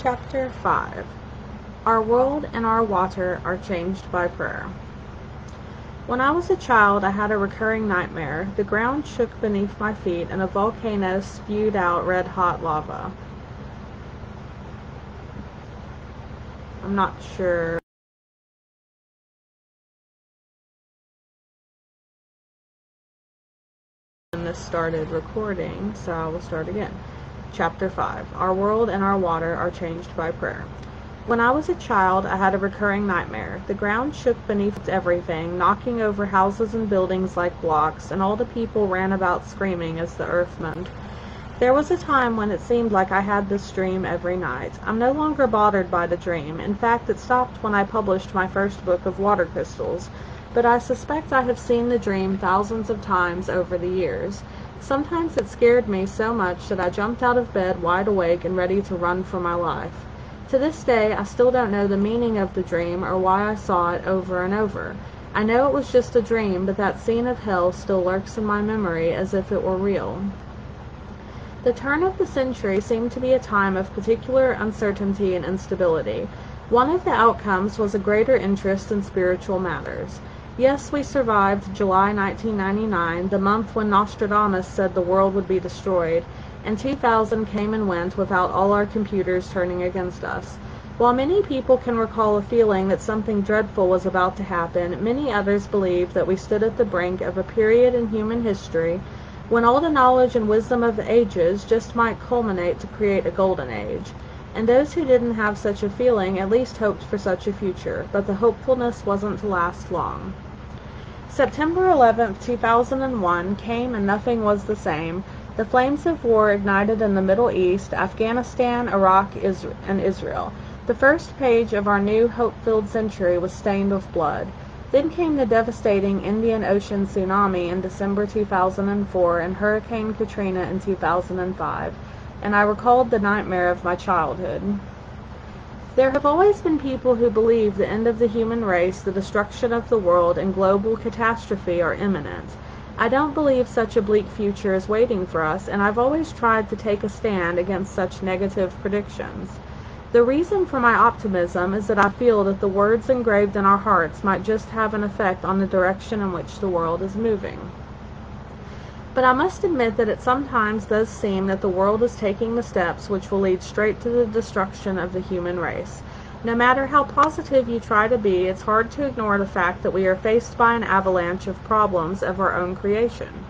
Chapter 5 Our world and our water are changed by prayer. When I was a child I had a recurring nightmare. The ground shook beneath my feet and a volcano spewed out red hot lava. I'm not sure. when this started recording, so I will start again. Chapter 5 Our world and our water are changed by prayer. When I was a child, I had a recurring nightmare. The ground shook beneath everything, knocking over houses and buildings like blocks, and all the people ran about screaming as the earth moaned. There was a time when it seemed like I had this dream every night. I'm no longer bothered by the dream. In fact, it stopped when I published my first book of water crystals. But I suspect I have seen the dream thousands of times over the years. Sometimes it scared me so much that I jumped out of bed wide awake and ready to run for my life. To this day I still don't know the meaning of the dream or why I saw it over and over. I know it was just a dream, but that scene of hell still lurks in my memory as if it were real. The turn of the century seemed to be a time of particular uncertainty and instability. One of the outcomes was a greater interest in spiritual matters. Yes, we survived July 1999, the month when Nostradamus said the world would be destroyed, and 2000 came and went without all our computers turning against us. While many people can recall a feeling that something dreadful was about to happen, many others believe that we stood at the brink of a period in human history when all the knowledge and wisdom of the ages just might culminate to create a golden age. And those who didn't have such a feeling at least hoped for such a future, but the hopefulness wasn't to last long. September 11, 2001 came and nothing was the same. The flames of war ignited in the Middle East, Afghanistan, Iraq, and Israel. The first page of our new hope-filled century was stained with blood. Then came the devastating Indian Ocean tsunami in December 2004 and Hurricane Katrina in 2005, and I recalled the nightmare of my childhood. There have always been people who believe the end of the human race, the destruction of the world, and global catastrophe are imminent. I don't believe such a bleak future is waiting for us, and I've always tried to take a stand against such negative predictions. The reason for my optimism is that I feel that the words engraved in our hearts might just have an effect on the direction in which the world is moving. But I must admit that it sometimes does seem that the world is taking the steps which will lead straight to the destruction of the human race. No matter how positive you try to be, it's hard to ignore the fact that we are faced by an avalanche of problems of our own creation.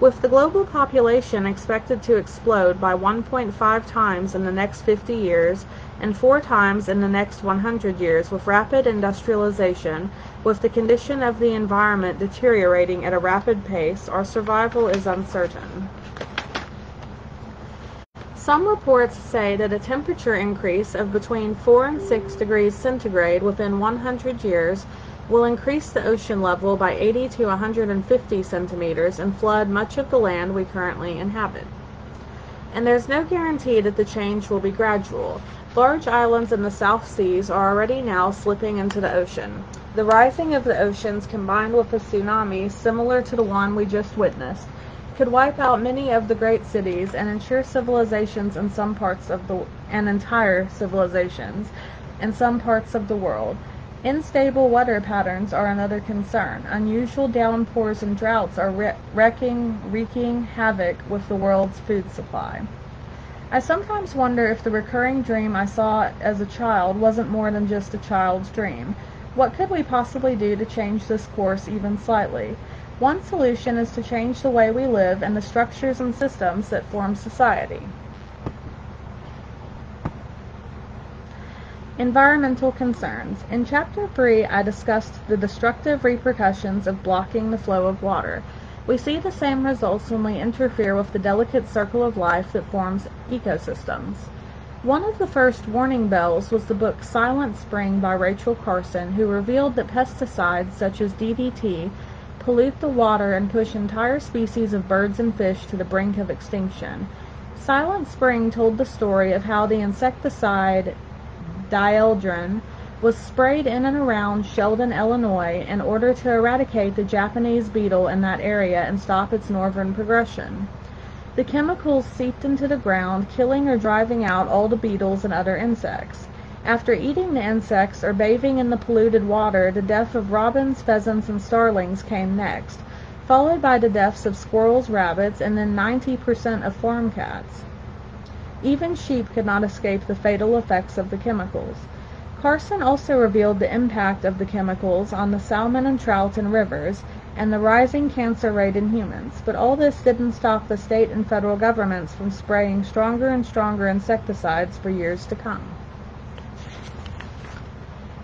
With the global population expected to explode by 1.5 times in the next 50 years and four times in the next 100 years with rapid industrialization, with the condition of the environment deteriorating at a rapid pace, our survival is uncertain. Some reports say that a temperature increase of between 4 and 6 degrees centigrade within 100 years will increase the ocean level by 80 to 150 centimeters and flood much of the land we currently inhabit. And there's no guarantee that the change will be gradual. Large islands in the South Seas are already now slipping into the ocean. The rising of the oceans combined with a tsunami similar to the one we just witnessed could wipe out many of the great cities and ensure civilizations in some parts of the and entire civilizations in some parts of the world. Unstable weather patterns are another concern. Unusual downpours and droughts are wrecking, wreaking havoc with the world's food supply. I sometimes wonder if the recurring dream I saw as a child wasn't more than just a child's dream. What could we possibly do to change this course even slightly? One solution is to change the way we live and the structures and systems that form society. Environmental concerns. In Chapter 3, I discussed the destructive repercussions of blocking the flow of water. We see the same results when we interfere with the delicate circle of life that forms ecosystems. One of the first warning bells was the book Silent Spring by Rachel Carson, who revealed that pesticides such as DDT pollute the water and push entire species of birds and fish to the brink of extinction. Silent Spring told the story of how the insecticide dieldrin was sprayed in and around Sheldon, Illinois, in order to eradicate the Japanese beetle in that area and stop its northern progression. The chemicals seeped into the ground, killing or driving out all the beetles and other insects. After eating the insects or bathing in the polluted water, the death of robins, pheasants, and starlings came next, followed by the deaths of squirrels, rabbits, and then 90% of farm cats. Even sheep could not escape the fatal effects of the chemicals. Carson also revealed the impact of the chemicals on the salmon and trout in rivers and the rising cancer rate in humans, but all this didn't stop the state and federal governments from spraying stronger and stronger insecticides for years to come.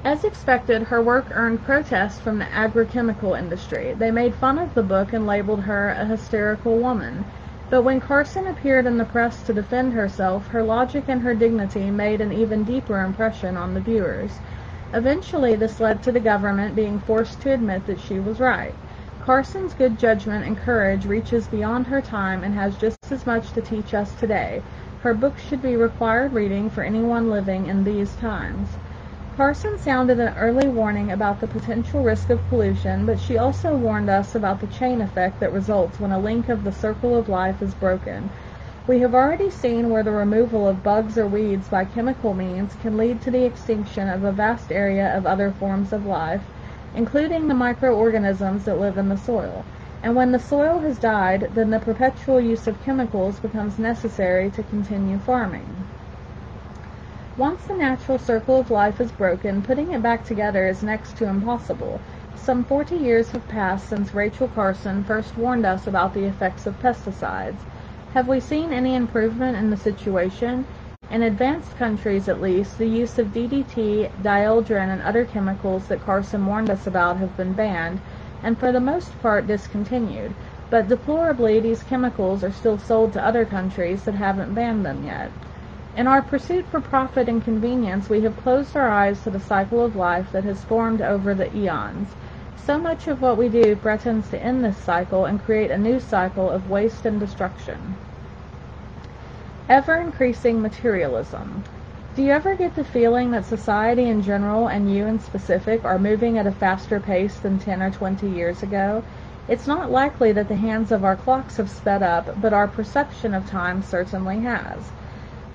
As expected, her work earned protests from the agrochemical industry. They made fun of the book and labeled her a hysterical woman. But when Carson appeared in the press to defend herself, her logic and her dignity made an even deeper impression on the viewers. Eventually, this led to the government being forced to admit that she was right. Carson's good judgment and courage reaches beyond her time and has just as much to teach us today. Her books should be required reading for anyone living in these times. Carson sounded an early warning about the potential risk of pollution, but she also warned us about the chain effect that results when a link of the circle of life is broken. We have already seen where the removal of bugs or weeds by chemical means can lead to the extinction of a vast area of other forms of life, including the microorganisms that live in the soil. And when the soil has died, then the perpetual use of chemicals becomes necessary to continue farming. Once the natural circle of life is broken, putting it back together is next to impossible. Some 40 years have passed since Rachel Carson first warned us about the effects of pesticides. Have we seen any improvement in the situation? In advanced countries, at least, the use of DDT, dieldrin, and other chemicals that Carson warned us about have been banned, and for the most part discontinued. But deplorably, these chemicals are still sold to other countries that haven't banned them yet. In our pursuit for profit and convenience, we have closed our eyes to the cycle of life that has formed over the eons. So much of what we do threatens to end this cycle and create a new cycle of waste and destruction. Ever increasing materialism. Do you ever get the feeling that society in general and you in specific are moving at a faster pace than 10 or 20 years ago? It's not likely that the hands of our clocks have sped up, but our perception of time certainly has.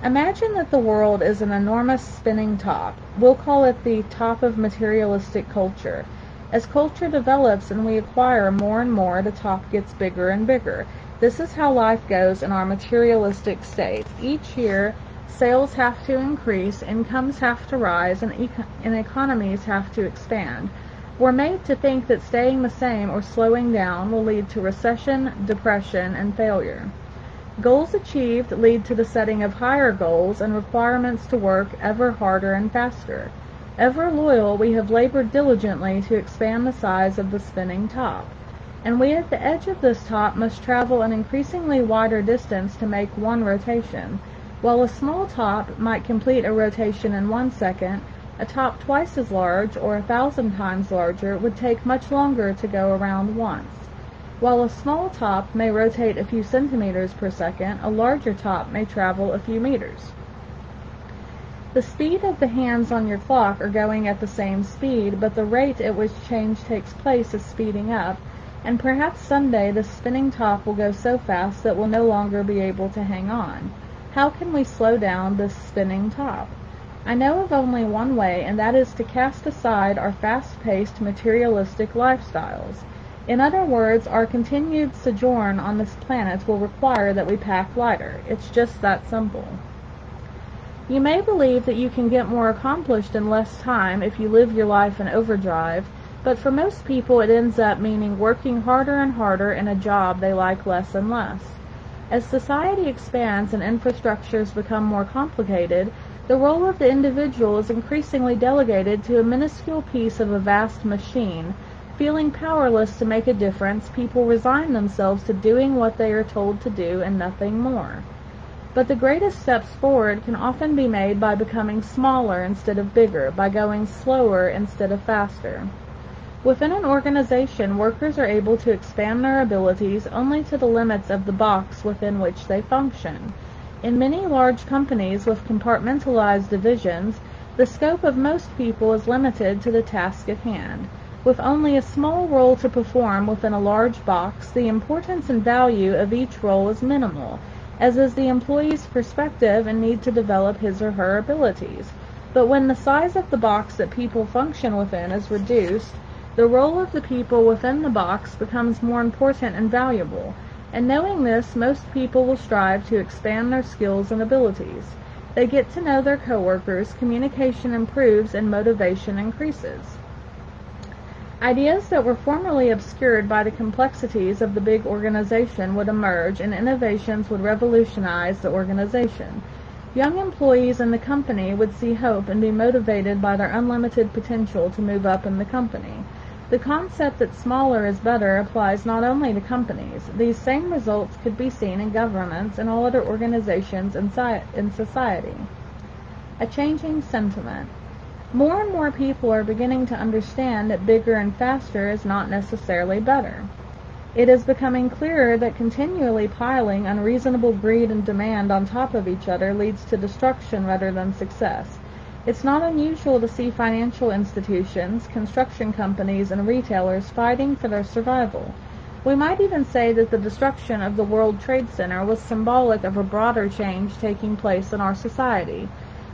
Imagine that the world is an enormous spinning top. We'll call it the top of materialistic culture. As culture develops and we acquire more and more, the top gets bigger and bigger. This is how life goes in our materialistic state. Each year, sales have to increase, incomes have to rise, and, and economies have to expand. We're made to think that staying the same or slowing down will lead to recession, depression, and failure. Goals achieved lead to the setting of higher goals and requirements to work ever harder and faster. Ever loyal, we have labored diligently to expand the size of the spinning top. And we at the edge of this top must travel an increasingly wider distance to make one rotation. While a small top might complete a rotation in one second, a top twice as large or a thousand times larger would take much longer to go around once. While a small top may rotate a few centimeters per second, a larger top may travel a few meters. The speed of the hands on your clock are going at the same speed, but the rate at which change takes place is speeding up, and perhaps someday the spinning top will go so fast that we'll no longer be able to hang on. How can we slow down this spinning top? I know of only one way, and that is to cast aside our fast-paced materialistic lifestyles. In other words, our continued sojourn on this planet will require that we pack lighter. It's just that simple. You may believe that you can get more accomplished in less time if you live your life in overdrive, but for most people it ends up meaning working harder and harder in a job they like less and less. As society expands and infrastructures become more complicated, the role of the individual is increasingly delegated to a minuscule piece of a vast machine Feeling powerless to make a difference, people resign themselves to doing what they are told to do and nothing more. But the greatest steps forward can often be made by becoming smaller instead of bigger, by going slower instead of faster. Within an organization, workers are able to expand their abilities only to the limits of the box within which they function. In many large companies with compartmentalized divisions, the scope of most people is limited to the task at hand. With only a small role to perform within a large box, the importance and value of each role is minimal, as is the employee's perspective and need to develop his or her abilities. But when the size of the box that people function within is reduced, the role of the people within the box becomes more important and valuable, and knowing this, most people will strive to expand their skills and abilities. They get to know their coworkers, communication improves, and motivation increases. Ideas that were formerly obscured by the complexities of the big organization would emerge and innovations would revolutionize the organization. Young employees in the company would see hope and be motivated by their unlimited potential to move up in the company. The concept that smaller is better applies not only to companies. These same results could be seen in governments and all other organizations in, society. A changing sentiment. More and more people are beginning to understand that bigger and faster is not necessarily better. It is becoming clearer that continually piling unreasonable greed and demand on top of each other leads to destruction rather than success. It's not unusual to see financial institutions, construction companies, and retailers fighting for their survival. We might even say that the destruction of the World Trade Center was symbolic of a broader change taking place in our society.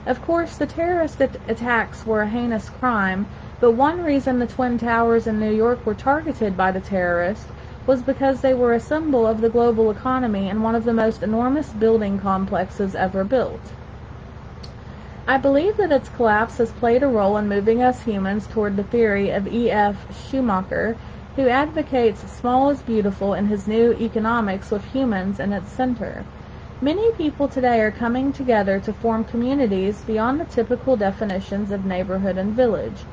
Of course, the terrorist attacks were a heinous crime, but one reason the Twin Towers in New York were targeted by the terrorists was because they were a symbol of the global economy and one of the most enormous building complexes ever built. I believe that its collapse has played a role in moving us humans toward the theory of E. F. Schumacher, who advocates small is beautiful in his new economics with humans in its center. Many people today are coming together to form communities beyond the typical definitions of neighborhood and village.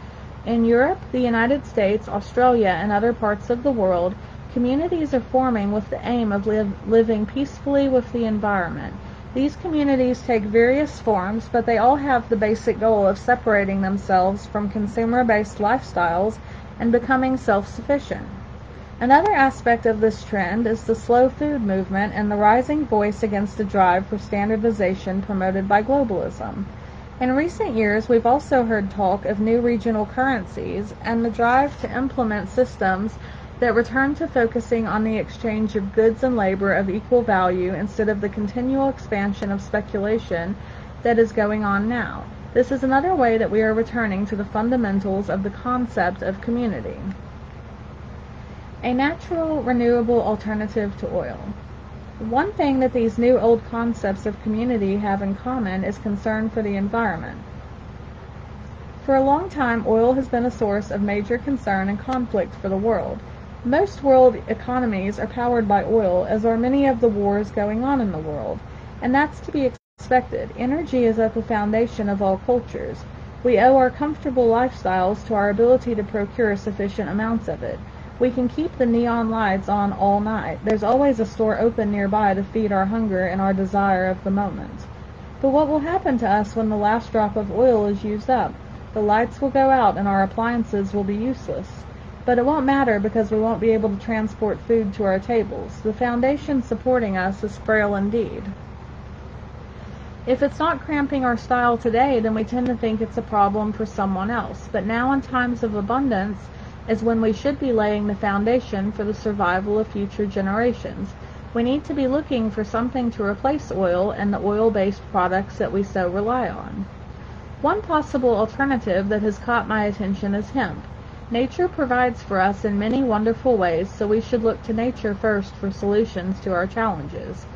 In Europe, the United States, Australia, and other parts of the world, communities are forming with the aim of living peacefully with the environment. These communities take various forms, but they all have the basic goal of separating themselves from consumer-based lifestyles and becoming self-sufficient. Another aspect of this trend is the slow food movement and the rising voice against the drive for standardization promoted by globalism. In recent years, we've also heard talk of new regional currencies and the drive to implement systems that return to focusing on the exchange of goods and labor of equal value instead of the continual expansion of speculation that is going on now. This is another way that we are returning to the fundamentals of the concept of community. A natural, renewable alternative to oil. One thing that these new old concepts of community have in common is concern for the environment. For a long time, oil has been a source of major concern and conflict for the world. Most world economies are powered by oil, as are many of the wars going on in the world, and that's to be expected. Energy is at the foundation of all cultures. We owe our comfortable lifestyles to our ability to procure sufficient amounts of it. We can keep the neon lights on all night. There's always a store open nearby to feed our hunger and our desire of the moment. But what will happen to us when the last drop of oil is used up? The lights will go out and our appliances will be useless. But it won't matter because we won't be able to transport food to our tables. The foundation supporting us is frail indeed. If it's not cramping our style today, then we tend to think it's a problem for someone else. But now in times of abundance is when we should be laying the foundation for the survival of future generations. We need to be looking for something to replace oil and the oil-based products that we so rely on. One possible alternative that has caught my attention is hemp. Nature provides for us in many wonderful ways, so we should look to nature first for solutions to our challenges.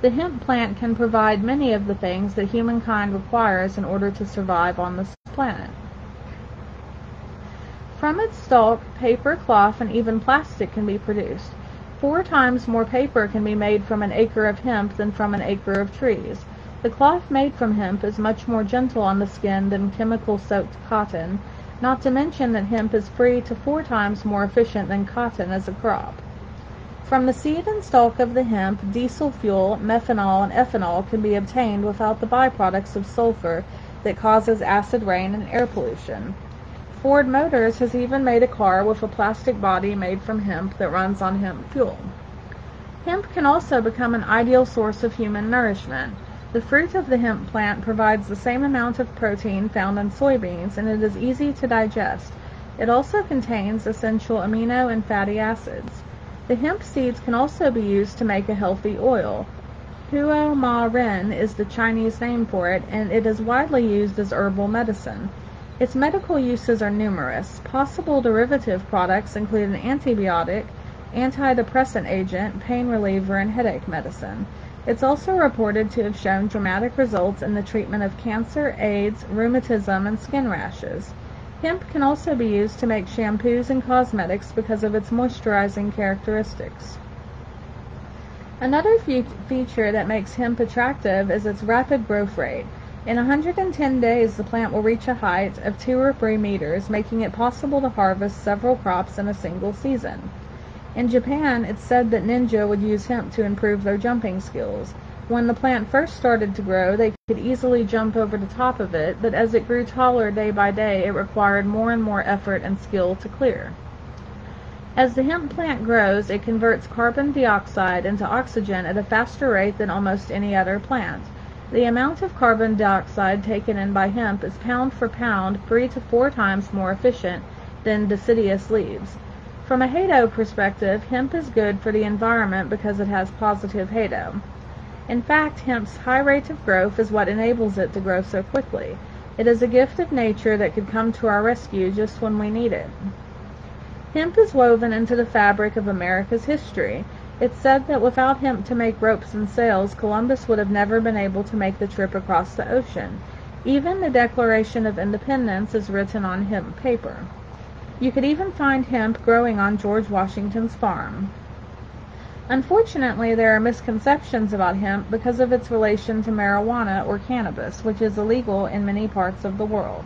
The hemp plant can provide many of the things that humankind requires in order to survive on this planet. From its stalk, paper, cloth, and even plastic can be produced. Four times more paper can be made from an acre of hemp than from an acre of trees. The cloth made from hemp is much more gentle on the skin than chemical-soaked cotton, not to mention that hemp is three to four times more efficient than cotton as a crop. From the seed and stalk of the hemp, diesel fuel, methanol, and ethanol can be obtained without the byproducts of sulfur that causes acid rain and air pollution. Ford Motors has even made a car with a plastic body made from hemp that runs on hemp fuel. Hemp can also become an ideal source of human nourishment. The fruit of the hemp plant provides the same amount of protein found in soybeans and it is easy to digest. It also contains essential amino and fatty acids. The hemp seeds can also be used to make a healthy oil. Huo Ma Ren is the Chinese name for it, and it is widely used as herbal medicine. Its medical uses are numerous. Possible derivative products include an antibiotic, antidepressant agent, pain reliever, and headache medicine. It's also reported to have shown dramatic results in the treatment of cancer, AIDS, rheumatism, and skin rashes. Hemp can also be used to make shampoos and cosmetics because of its moisturizing characteristics. Another fe- feature that makes hemp attractive is its rapid growth rate. In 110 days, the plant will reach a height of 2 or 3 meters, making it possible to harvest several crops in a single season. In Japan, it's said that ninja would use hemp to improve their jumping skills. When the plant first started to grow, they could easily jump over the top of it, but as it grew taller day by day, it required more and more effort and skill to clear. As the hemp plant grows, it converts carbon dioxide into oxygen at a faster rate than almost any other plant. The amount of carbon dioxide taken in by hemp is pound for pound three to four times more efficient than deciduous leaves. From a hado perspective, hemp is good for the environment because it has positive hado. In fact, hemp's high rate of growth is what enables it to grow so quickly. It is a gift of nature that could come to our rescue just when we need it. Hemp is woven into the fabric of America's history. It's said that without hemp to make ropes and sails, Columbus would have never been able to make the trip across the ocean. Even the Declaration of Independence is written on hemp paper. You could even find hemp growing on George Washington's farm. Unfortunately, there are misconceptions about hemp because of its relation to marijuana or cannabis, which is illegal in many parts of the world.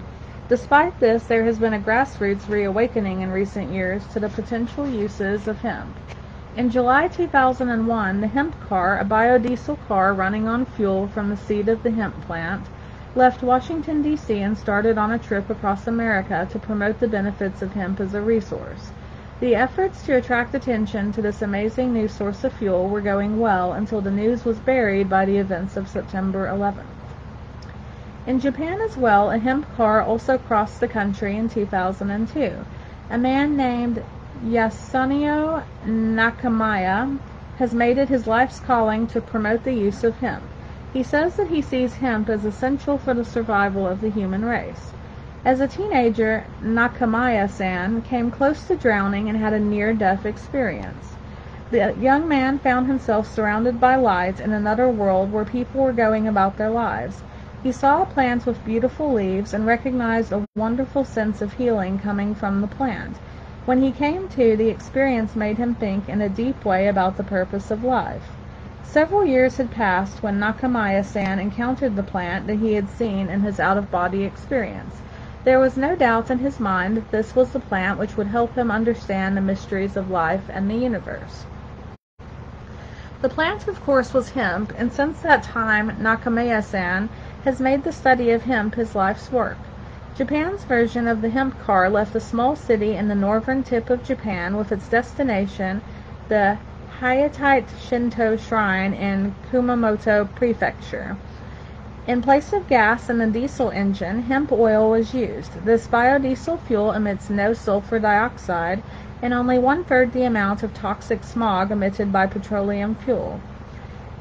Despite this, there has been a grassroots reawakening in recent years to the potential uses of hemp. In July 2001, the hemp car, a biodiesel car running on fuel from the seed of the hemp plant, left Washington, D.C. and started on a trip across America to promote the benefits of hemp as a resource. The efforts to attract attention to this amazing new source of fuel were going well until the news was buried by the events of September 11th. In Japan as well, a hemp car also crossed the country in 2002. A man named Yasunio Nakamaya has made it his life's calling to promote the use of hemp. He says that he sees hemp as essential for the survival of the human race. As a teenager, Nakamaya-san came close to drowning and had a near-death experience. The young man found himself surrounded by lights in another world where people were going about their lives. He saw a plant with beautiful leaves and recognized a wonderful sense of healing coming from the plant. When he came to, the experience made him think in a deep way about the purpose of life. Several years had passed when Nakamiya-san encountered the plant that he had seen in his out-of-body experience. There was no doubt in his mind that this was the plant which would help him understand the mysteries of life and the universe. The plant, of course, was hemp, and since that time Nakamiya-san has made the study of hemp his life's work. Japan's version of the hemp car left a small city in the northern tip of Japan with its destination, the Heitate Shinto shrine in Kumamoto Prefecture. In place of gas and a diesel engine, hemp oil was used. This biodiesel fuel emits no sulfur dioxide and only one-third the amount of toxic smog emitted by petroleum fuel.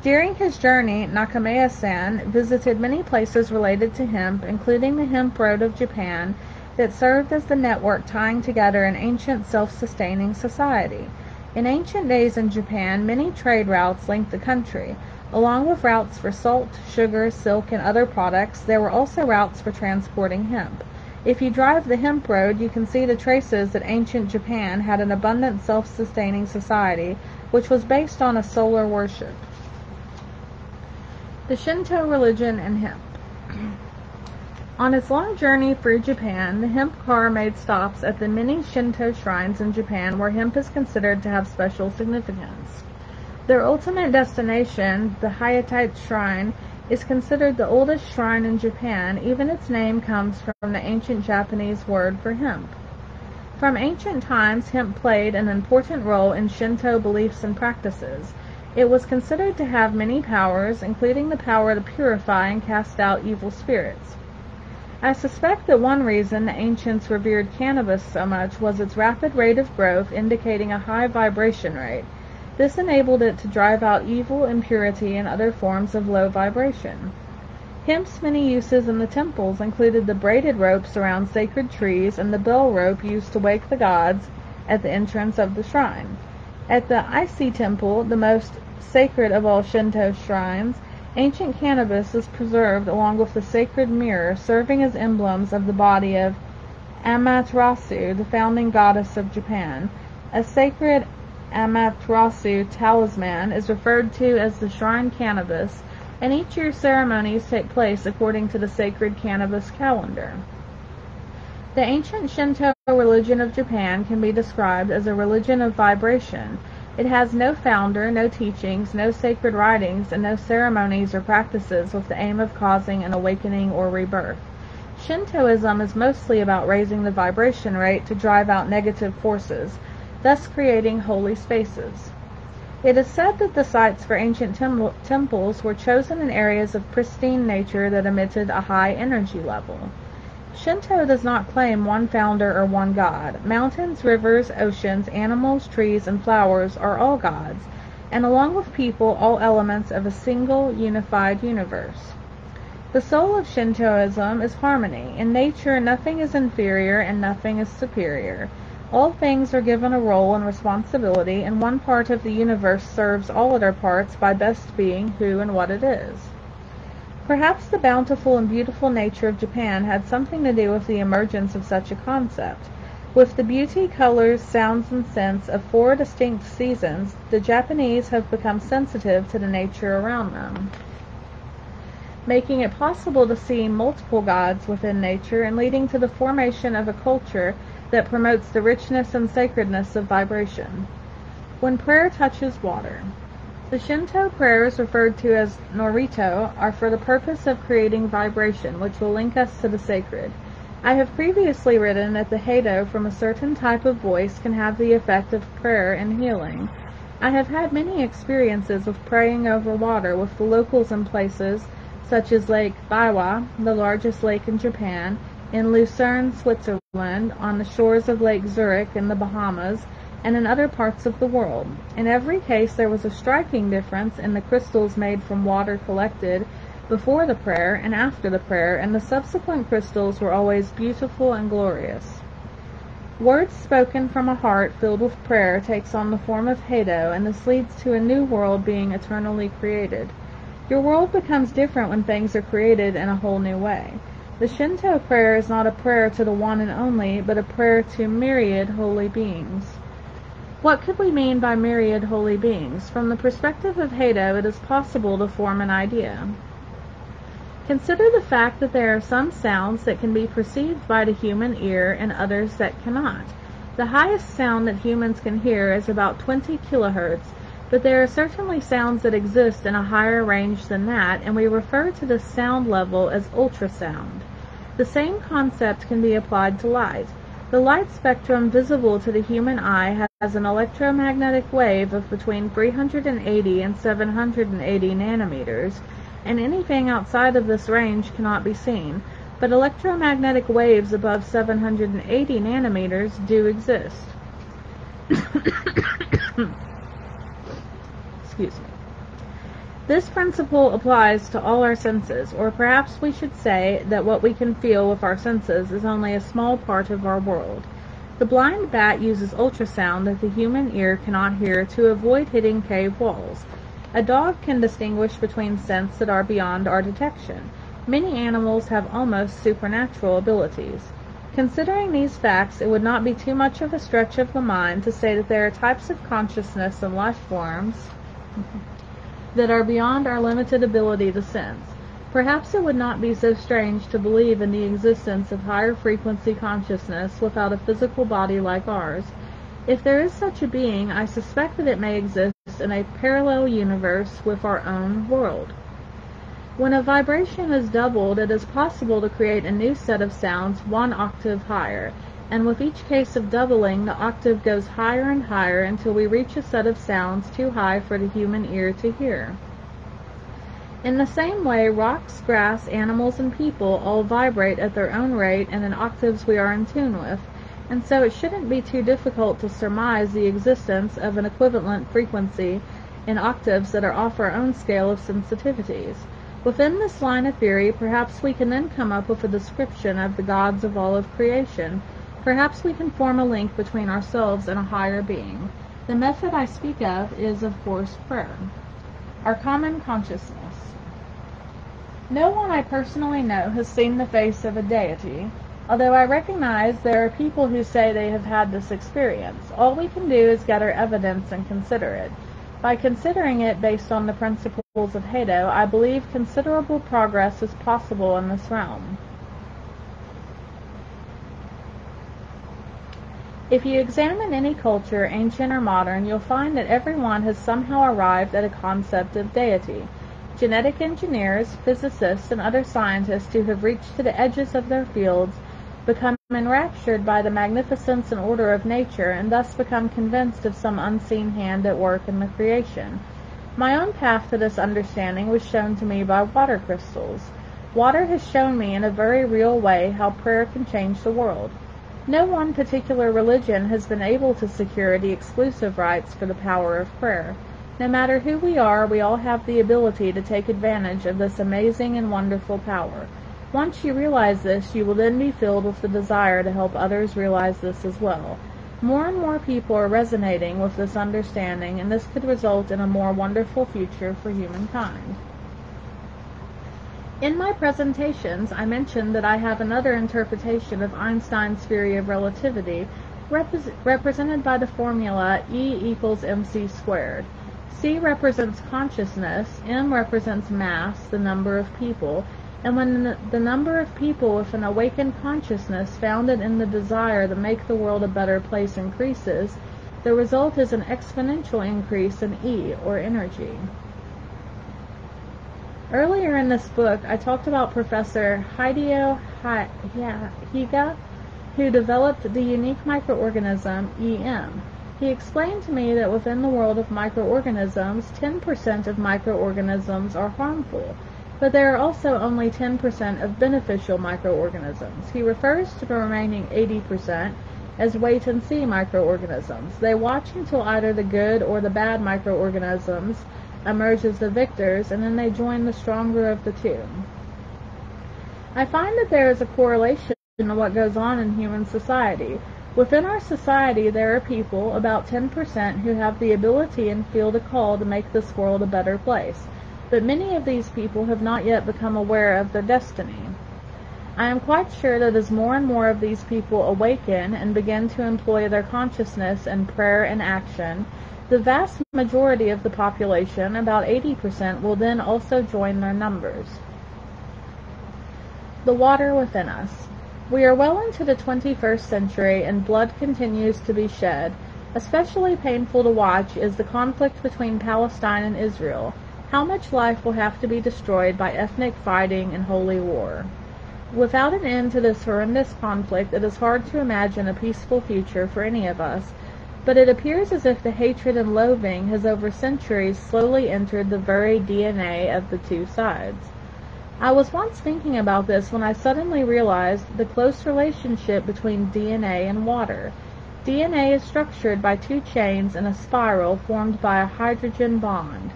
During his journey, Nakamiya-san visited many places related to hemp, including the Hemp Road of Japan that served as the network tying together an ancient self-sustaining society. In ancient days in Japan, many trade routes linked the country. Along with routes for salt, sugar, silk, and other products, there were also routes for transporting hemp. If you drive the hemp road, you can see the traces that ancient Japan had an abundant self-sustaining society, which was based on a solar worship. The Shinto religion and hemp. On its long journey through Japan, the hemp car made stops at the many Shinto shrines in Japan where hemp is considered to have special significance. Their ultimate destination, the Heitate Shrine, is considered the oldest shrine in Japan, even its name comes from the ancient Japanese word for hemp. From ancient times, hemp played an important role in Shinto beliefs and practices. It was considered to have many powers, including the power to purify and cast out evil spirits. I suspect that one reason the ancients revered cannabis so much was its rapid rate of growth, indicating a high vibration rate. This enabled it to drive out evil, impurity, and other forms of low vibration. Hemp's many uses in the temples included the braided ropes around sacred trees and the bell rope used to wake the gods at the entrance of the shrine. At the Ise temple, the most sacred of all Shinto shrines, ancient cannabis is preserved along with the sacred mirror, serving as emblems of the body of Amaterasu, the founding goddess of Japan. A sacred Amaterasu talisman is referred to as the shrine cannabis and each year ceremonies take place according to the sacred cannabis calendar. The ancient Shinto religion of Japan can be described as a religion of vibration. It has no founder, no teachings, no sacred writings, and no ceremonies or practices with the aim of causing an awakening or rebirth. Shintoism is mostly about raising the vibration rate to drive out negative forces, thus creating holy spaces. It is said that the sites for ancient tem- temples were chosen in areas of pristine nature that emitted a high energy level. Shinto does not claim one founder or one god. Mountains, rivers, oceans, animals, trees, and flowers are all gods, and along with people, all elements of a single, unified universe. The soul of Shintoism is harmony. In nature, nothing is inferior and nothing is superior. All things are given a role and responsibility, and one part of the universe serves all other parts by best being who and what it is. Perhaps the bountiful and beautiful nature of Japan had something to do with the emergence of such a concept. With the beauty, colors, sounds, and scents of four distinct seasons, the Japanese have become sensitive to the nature around them, making it possible to see multiple gods within nature and leading to the formation of a culture that promotes the richness and sacredness of vibration. When prayer touches water. The Shinto prayers referred to as Norito are for the purpose of creating vibration, which will link us to the sacred. I have previously written that the hado from a certain type of voice can have the effect of prayer and healing. I have had many experiences of praying over water with the locals in places such as Lake Biwa, the largest lake in Japan, in Lucerne, Switzerland, on the shores of Lake Zurich in the Bahamas, and in other parts of the world. In every case there was a striking difference in the crystals made from water collected before the prayer and after the prayer, and the subsequent crystals were always beautiful and glorious. Words spoken from a heart filled with prayer takes on the form of hado, and this leads to a new world being eternally created. Your world becomes different when things are created in a whole new way. The Shinto prayer is not a prayer to the one and only, but a prayer to myriad holy beings. What could we mean by myriad holy beings? From the perspective of Hado, it is possible to form an idea. Consider the fact that there are some sounds that can be perceived by the human ear and others that cannot. The highest sound that humans can hear is about 20 kilohertz, but there are certainly sounds that exist in a higher range than that, and we refer to this sound level as ultrasound. The same concept can be applied to light. The light spectrum visible to the human eye has an electromagnetic wave of between 380 and 780 nanometers, and anything outside of this range cannot be seen, but electromagnetic waves above 780 nanometers do exist. Excuse me. This principle applies to all our senses, or perhaps we should say that what we can feel with our senses is only a small part of our world. The blind bat uses ultrasound that the human ear cannot hear to avoid hitting cave walls. A dog can distinguish between scents that are beyond our detection. Many animals have almost supernatural abilities. Considering these facts, it would not be too much of a stretch of the mind to say that there are types of consciousness and life forms that are beyond our limited ability to sense. Perhaps it would not be so strange to believe in the existence of higher frequency consciousness without a physical body like ours. If there is such a being, I suspect that it may exist in a parallel universe with our own world. When a vibration is doubled, it is possible to create a new set of sounds one octave higher and with each case of doubling the octave goes higher and higher until we reach a set of sounds too high for the human ear to hear. In the same way, rocks, grass, animals, and people all vibrate at their own rate and in octaves we are in tune with. and so it shouldn't be too difficult to surmise the existence of an equivalent frequency in octaves that are off our own scale of sensitivities. Within this line of theory, perhaps we can then come up with a description of the gods of all of creation. Perhaps we can form a link between ourselves and a higher being. The method I speak of is, of course, prayer. Our common consciousness. No one I personally know has seen the face of a deity, Although I recognize there are people who say they have had this experience, all we can do is gather evidence and consider it. By considering it based on the principles of Hado, I believe considerable progress is possible in this realm. If you examine any culture, ancient or modern, you'll find that everyone has somehow arrived at a concept of deity. Genetic engineers, physicists, and other scientists who have reached to the edges of their fields become enraptured by the magnificence and order of nature, and thus become convinced of some unseen hand at work in the creation. My own path to this understanding was shown to me by water crystals. Water has shown me in a very real way how prayer can change the world. No one particular religion has been able to secure the exclusive rights for the power of prayer. No matter who we are, we all have the ability to take advantage of this amazing and wonderful power. Once you realize this, you will then be filled with the desire to help others realize this as well. More and more people are resonating with this understanding, and this could result in a more wonderful future for humankind. In my presentations, I mentioned that I have another interpretation of Einstein's theory of relativity, represented by the formula E equals mc squared. C represents consciousness, M represents mass, the number of people, and when the number of people with an awakened consciousness founded in the desire to make the world a better place increases, the result is an exponential increase in E, or energy. Earlier in this book, I talked about Professor Hideo Higa, who developed the unique microorganism EM. He explained to me that within the world of microorganisms, 10% of microorganisms are harmful, but there are also only 10% of beneficial microorganisms. He refers to the remaining 80% as wait and see microorganisms. They watch until either the good or the bad microorganisms emerge as the victors, and then they join the stronger of the two. I find that there is a correlation to what goes on in human society. Within our society, there are people, about 10%, who have the ability and feel the call to make this world a better place but many of these people have not yet become aware of their destiny. I am quite sure that as more and more of these people awaken and begin to employ their consciousness in prayer and action, the vast majority of the population, about 80%, will then also join their numbers. The water within us. We are well into the 21st century and blood continues to be shed. Especially painful to watch is the conflict between Palestine and Israel. How much life will have to be destroyed by ethnic fighting and holy war? Without an end to this horrendous conflict, it is hard to imagine a peaceful future for any of us, but it appears as if the hatred and loathing has over centuries slowly entered the very DNA of the two sides. I was once thinking about this when I suddenly realized the close relationship between DNA and water. DNA is structured by two chains in a spiral formed by a hydrogen bond.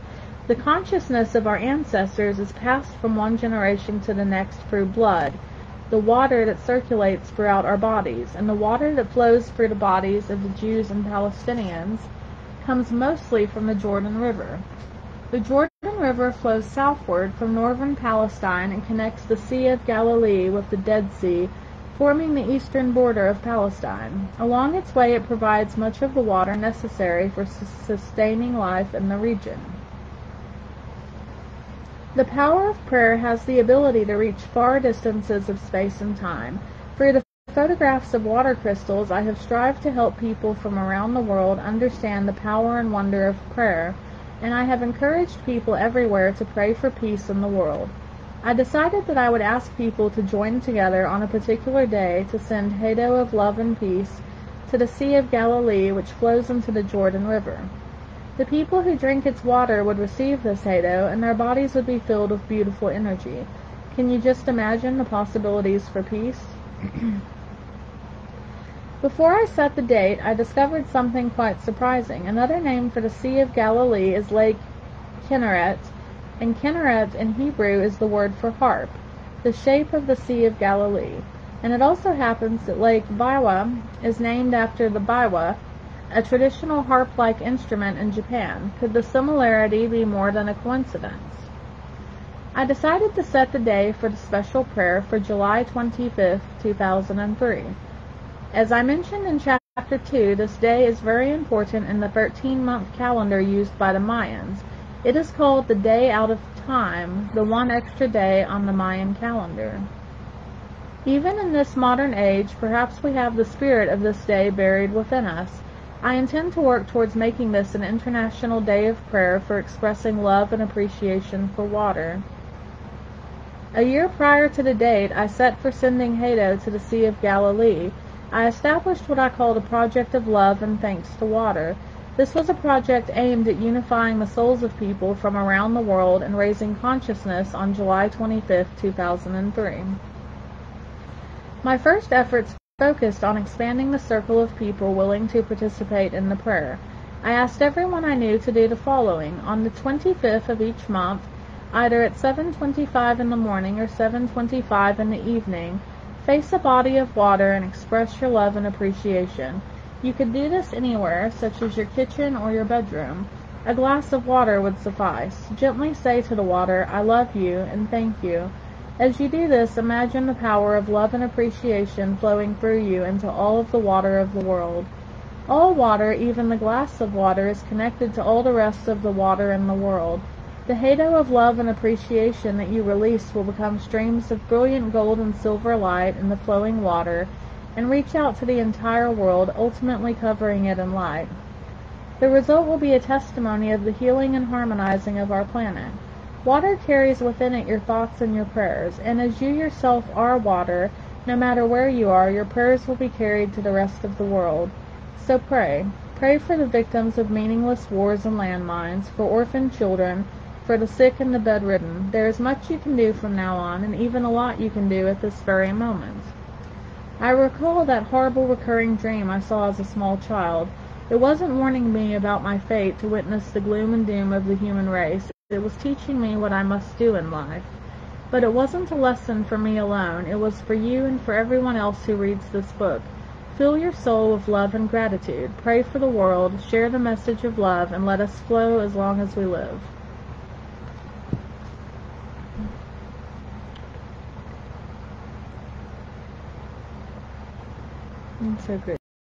The consciousness of our ancestors is passed from one generation to the next through blood, the water that circulates throughout our bodies, and the water that flows through the bodies of the Jews and Palestinians comes mostly from the Jordan River. The Jordan River flows southward from northern Palestine and connects the Sea of Galilee with the Dead Sea, forming the eastern border of Palestine. Along its way it provides much of the water necessary for sustaining life in the region. The power of prayer has the ability to reach far distances of space and time. Through the photographs of water crystals, I have strived to help people from around the world understand the power and wonder of prayer, and I have encouraged people everywhere to pray for peace in the world. I decided that I would ask people to join together on a particular day to send Hado of love and peace to the Sea of Galilee which flows into the Jordan River. The people who drink its water would receive this hado, and their bodies would be filled with beautiful energy. Can you just imagine the possibilities for peace? Before I set the date, I discovered something quite surprising. Another name for the Sea of Galilee is Lake Kinneret, and Kinneret in Hebrew is the word for harp, the shape of the Sea of Galilee. And it also happens that Lake Biwa is named after the biwa, a traditional harp-like instrument in Japan. Could the similarity be more than a coincidence? I decided to set the day for the special prayer for July 25, 2003. As I mentioned in chapter 2, this day is very important in the 13-month calendar used by the Mayans. It is called the day out of time, the one extra day on the Mayan calendar. Even in this modern age, perhaps we have the spirit of this day buried within us. I intend to work towards making this an international day of prayer for expressing love and appreciation for water. A year prior to the date I set for sending Hado to the Sea of Galilee, I established what I called a project of love and thanks to water. This was a project aimed at unifying the souls of people from around the world and raising consciousness on July 25, 2003. My first efforts focused on expanding the circle of people willing to participate in the prayer. I asked everyone I knew to do the following. On the 25th of each month, either at 7.25 in the morning or 7.25 in the evening, face a body of water and express your love and appreciation. You could do this anywhere, such as your kitchen or your bedroom. A glass of water would suffice. Gently say to the water, I love you and thank you. As you do this, imagine the power of love and appreciation flowing through you into all of the water of the world. All water, even the glass of water, is connected to all the rest of the water in the world. The halo of love and appreciation that you release will become streams of brilliant gold and silver light in the flowing water and reach out to the entire world, ultimately covering it in light. The result will be a testimony of the healing and harmonizing of our planet. Water carries within it your thoughts and your prayers, and as you yourself are water, no matter where you are, your prayers will be carried to the rest of the world. So pray. Pray for the victims of meaningless wars and landmines, for orphaned children, for the sick and the bedridden. There is much you can do from now on, and even a lot you can do at this very moment. I recall that horrible recurring dream I saw as a small child. It wasn't warning me about my fate to witness the gloom and doom of the human race. It was teaching me what I must do in life. But it wasn't a lesson for me alone. It was for you and for everyone else who reads this book. Fill your soul with love and gratitude. Pray for the world. Share the message of love and let us flow as long as we live. so great.